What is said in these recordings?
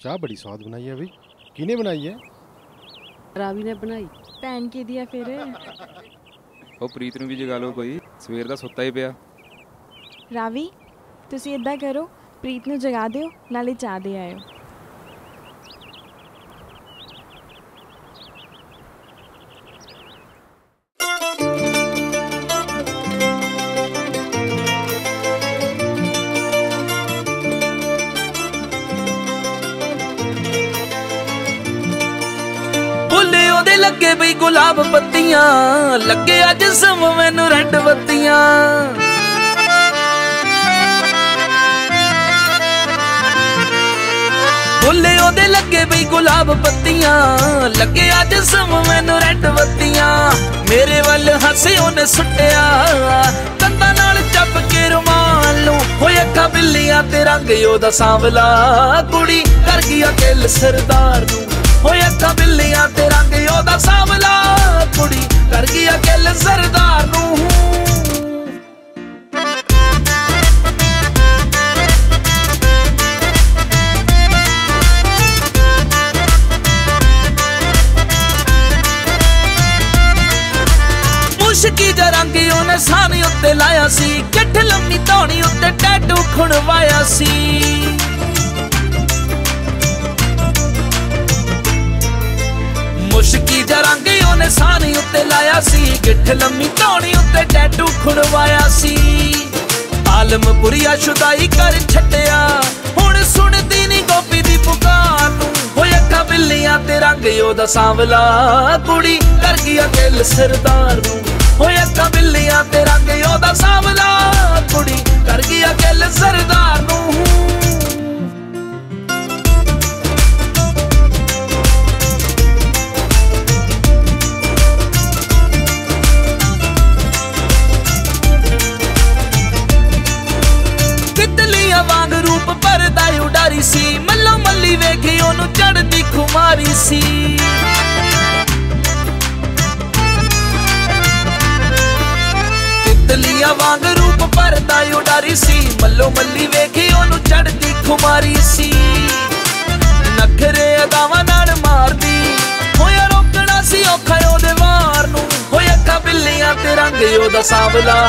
ਚਾਹ ਬੜੀ ਸਵਾਦ ਬਣਾਈ ਹੈ ਬਈ। ਕਿਹਨੇ ਬਣਾਈ ਹੈ ਰਾਵੀ ਨੇ ਬਣਾਈ। ਭੈਣ ਕਿਹਦੀ ਆ ਫਿਰ? ਉਹ ਪ੍ਰੀਤ ਨੂੰ ਵੀ ਜਗਾ ਲਓ ਕੋਈ। ਸਵੇਰ ਦਾ ਸੁੱਤਾ ਹੀ ਪਿਆ। ਰਾਵੀ ਤੁਸੀਂ ਇਦਾਂ ਕਰੋ। ਪ੍ਰੀਤ ਨੂੰ ਜਗਾ ਦਿਓ ਨਾਲੇ ਚਾਹ ਦੇ ਆਇਓ। ਬੁੱਲੇ ਉਹਦੇ ਲੱਗੇ ਬਈ ਗੁਲਾਬ ਪੱਤੀਆਂ ਲੱਗੇ ਅੱਜ ਸਮ ਮੈਨੂੰ ਰੈੱਡ ਬੱਤੀਆਂ। ਬੁੱਲੇ ਉਹਦੇ ਲੱਗੇ ਬਈ ਗੁਲਾਬ ਪੱਤੀਆਂ ਲੱਗੇ ਅੱਜ ਸਮ ਮੈਨੂੰ ਰੈੱਡ ਬੱਤੀਆਂ। ਮੇਰੇ ਵੱਲ ਹੱਸੇ ਉਹਨੇ ਸੁੱਟਿਆ। ਕੰਧਾਂ ਨਾਲ ਚੱਪ ਕੇ ਰੁਮਾਲ ਨੂੰ। ਹੋਏ ਅੱਖਾਂ ਬਿੱਲੀਆਂ ਤੇ ਰੰਗ ਉਹਦਾ ਸਾਂਵਲਾ। ਕੁੜੀ ਕਰ ਗਈ ਅਕਲ ਸਰਦਾਰ ਨੂੰ। ਹੋਏ ਅੱਖਾਂ ਬਿੱਲੀਆਂ ਤੇ ਰੰਗ ਉਹਦਾ ਸਾਂਵਲਾ ਕੁੜੀ ਕਰ ਗਈ ਅਕਲ ਸਰਦਾਰ ਨੂੰ। ਮੁਸ਼ਕੀ ਦਾ ਰੰਗ ਉਹਨੇ ਸਾਨੀ ਉੱਤੇ ਲਾਇਆ ਸੀ। ਕਿੱਠ ਲੰਮੀ ਧੌਣੀ ਉੱਤੇ ਟੈਟੂ ਖੁਣਵਾਇਆ ਸੀ। ਲਾਇਆ ਲੰਮੀ ਧੌਣੀ ਉੱਤੇ ਟੈਟੂ ਖੁਣਵਾਇਆ ਸੀ। ਆਲਮਪੁਰੀਆ ਸ਼ੁਦਾਈ ਕਰ ਛੱਡਿਆ। ਹੁਣ ਸੁਣਦੀ ਨਹੀਂ ਗੋਪੀ ਦੀ ਪੁਕਾਰ ਨੂੰ। ਹੋਏ ਅੱਖਾਂ ਬਿੱਲੀਆਂ ਤੇ ਰੰਗ ਉਹਦਾ ਸਾਂਵਲਾ। ਕੁੜੀ ਕਰ ਗਿਆ ਦਿਲ ਸਰਦਾਰ ਨੂੰ। ਹੋਏ ਅੱਖਾਂ ਬਿੱਲੀਆਂ ਤੇ ਰੰਗ ਉਹਦਾ ਸਾਂਵਲਾ। ਕੁੜੀ ਕਰ ਗਿਆ ਦਿਲ ਸਰਦਾਰ ਚੜਦੀ ਸੀ। ਤਿਤਲੀਆਂ ਵਾਂਗ ਰੂਪ ਭਰਦਾ ਉਡਾਰੀ ਸੀ। ਮੱਲੋ ਮੱਲੀ ਵੇਖੀ ਉਹਨੂੰ ਚੜਦੀ ਖੁਮਾਰੀ ਸੀ। ਨਖਰੇ ਅਦਾਵਾਂ ਨਾਲ ਮਾਰਦੀ। ਹੋਇਆ ਰੋਕਣਾ ਸੀ ਔਖਾ ਉਹਦੇ ਵਾਰ ਨੂੰ। ਹੋਇਆ ਅੱਖਾਂ ਬਿੱਲੀਆਂ ਤੇ ਰੰਗ ਉਹਦਾ ਸਾਂਵਲਾ।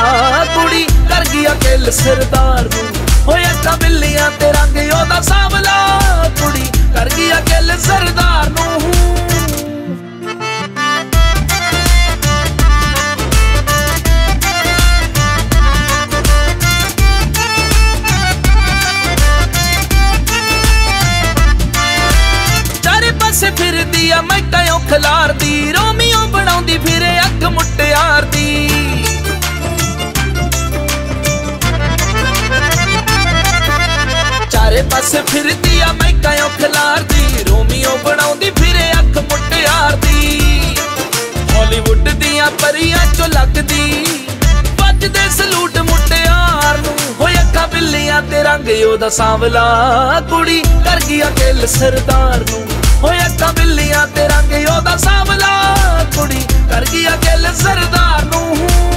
ਕੁੜੀ ਕਰ ਗਈ ਅਕਲ ਸਰਦਾਰ ਨੂੰ। ਹੋਇਆ ਅੱਖਾਂ ਬਿੱਲੀਆਂ ਤੇ ਰੰਗ ਉਹਦਾ ਸਾਂਵਲਾ। ਫਿਰਦੀ ਆ ਖਿਲਾਰਦੀ ਰੋਮੀਓ ਬਣਾਉਂਦੀ, ਫਿਰੇ ਅੱਖ ਮੁੱਟਿਆਰ ਦੀ ਚਾਰੇ ਪਾਸੇ ਫਿਰਦੀ ਆ ਮੈਂ ਕਾਇਓ ਖਿਲਾਰਦੀ ਰੋਮੀਓ ਬਣਾਉਂਦੀ, ਫਿਰੇ ਅੱਖ ਮੁੱਟਿਆਰ ਦੀ ਹਾਲੀਵੁੱਡ ਦੀਆਂ ਪਰੀਆਂ ਚੋਂ ਲੱਗਦੀ, ਵੱਜਦੇ ਸਲੂਟ ਮੁੱਟਿਆਰ ਨੂੰ। ਹੋਏ ਅੱਖਾਂ ਬਿੱਲੀਆਂ ਤੇ ਰੰਗ ਉਹਦਾ ਸਾਂਵਲਾ, ਕੁੜੀ ਕਰ ਗਈ ਅਕਲ ਸਰਦਾਰ ਨੂੰ। ਓਏ ਅੱਖਾਂ ਬਿੱਲੀਆਂ ਤੇ ਰੰਗ ਉਹਦਾ ਸਾਂਵਲਾ ਕੁੜੀ ਕਰ ਗਿਆ ਗੱਲ ਸਰਦਾਰ ਨੂੰ।